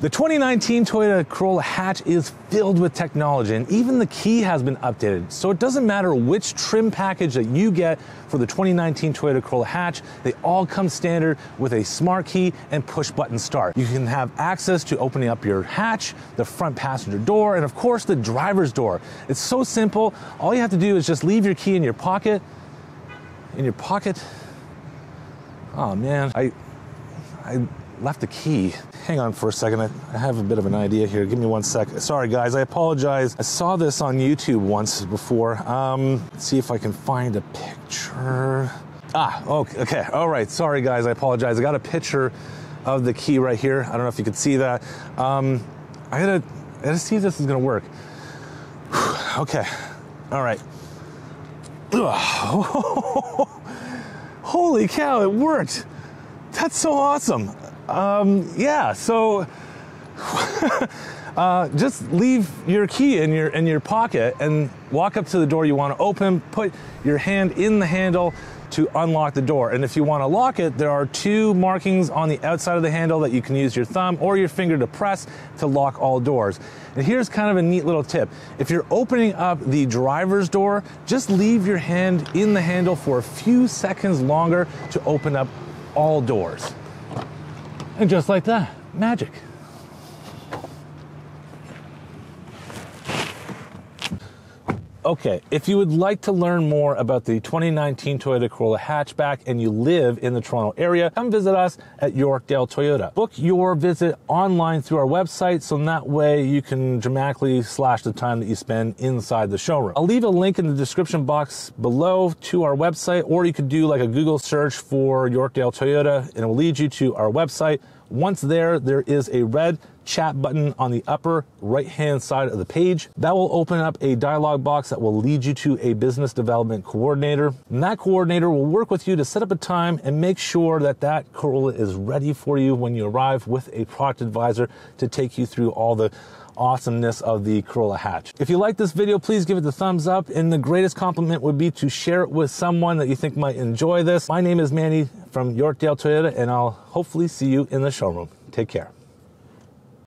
The 2019 Toyota Corolla hatch is filled with technology and even the key has been updated. So it doesn't matter which trim package that you get for the 2019 Toyota Corolla hatch, they all come standard with a smart key and push button start. You can have access to opening up your hatch, the front passenger door, and of course the driver's door. It's so simple. All you have to do is just leave your key in your pocket, in your pocket. Oh man, I, I left the key. Hang on for a second. I, have a bit of an idea here. Give me one sec. Sorry, guys. I apologize. I saw this on YouTube once before. Um, let's see if I can find a picture. Ah, okay. okay. All right. Sorry, guys. I apologize. I got a picture of the key right here. I don't know if you can see that. Um, I gotta, I gotta see if this is gonna work. okay. All right. Holy cow! It worked. That's so awesome. Um, yeah, so uh, just leave your key in your in your pocket and walk up to the door you want to open. Put your hand in the handle to unlock the door. And if you want to lock it, there are two markings on the outside of the handle that you can use your thumb or your finger to press to lock all doors. And here's kind of a neat little tip. If you're opening up the driver's door, just leave your hand in the handle for a few seconds longer to open up all doors. And just like that, magic. Okay, if you would like to learn more about the 2019 Toyota Corolla hatchback and you live in the Toronto area, come visit us at Yorkdale Toyota. Book your visit online through our website so that way you can dramatically slash the time that you spend inside the showroom. I'll leave a link in the description box below to our website, or you could do like a Google search for Yorkdale Toyota and it will lead you to our website. Once there, there is a red chat button on the upper right hand side of the page. That will open up a dialog box that will lead you to a business development coordinator. And that coordinator will work with you to set up a time and make sure that that Corolla is ready for you when you arrive with a product advisor to take you through all the awesomeness of the Corolla hatch. If you like this video, please give it the thumbs up. And the greatest compliment would be to share it with someone that you think might enjoy this. My name is Manny from Yorkdale Toyota, and I'll hopefully see you in the showroom. Take care.